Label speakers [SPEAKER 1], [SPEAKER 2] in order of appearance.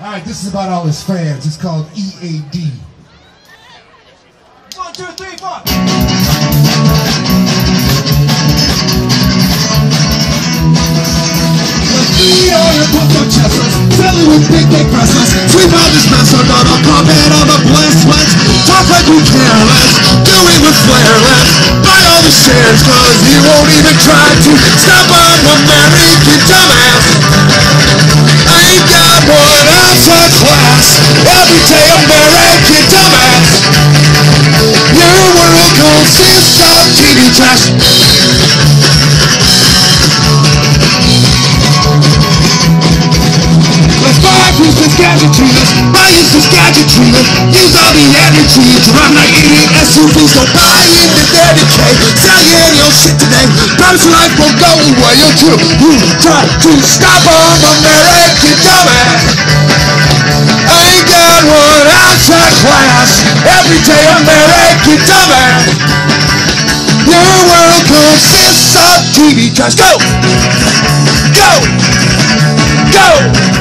[SPEAKER 1] All right, this is about all his fans. It's called EAD.
[SPEAKER 2] One, two, three, four.
[SPEAKER 3] Eat all your puto chestnuts, fill it with big dick wrestlers. Sweep out this mess under the carpet on the blessed sweats. Talk like we care less, do it with flair less. Buy all the shares, cause you won't even try to stop on American one of class, everyday American dumbass. Your world consists of TV trash. Let's buy Bruce's gadgetriness, buy his gadgetriness, use all the energy run like idiot SUVs, go buy in the dedicate, sell your shit today, promise your life won't go away until you try to stop them, American dumbass. Everyday American dumbass. Your world consists of TV trash. Go! Go! Go!